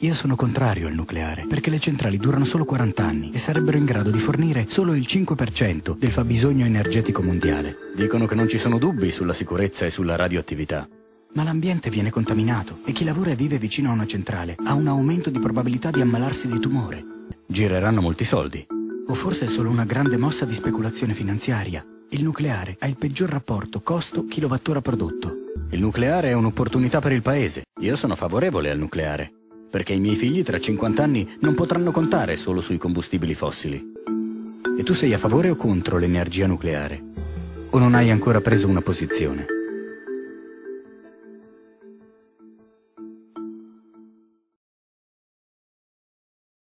Io sono contrario al nucleare, perché le centrali durano solo 40 anni e sarebbero in grado di fornire solo il 5% del fabbisogno energetico mondiale. Dicono che non ci sono dubbi sulla sicurezza e sulla radioattività. Ma l'ambiente viene contaminato e chi lavora e vive vicino a una centrale ha un aumento di probabilità di ammalarsi di tumore. Gireranno molti soldi. O forse è solo una grande mossa di speculazione finanziaria. Il nucleare ha il peggior rapporto costo-kilowattora prodotto. Il nucleare è un'opportunità per il paese. Io sono favorevole al nucleare perché i miei figli tra 50 anni non potranno contare solo sui combustibili fossili. E tu sei a favore o contro l'energia nucleare? O non hai ancora preso una posizione?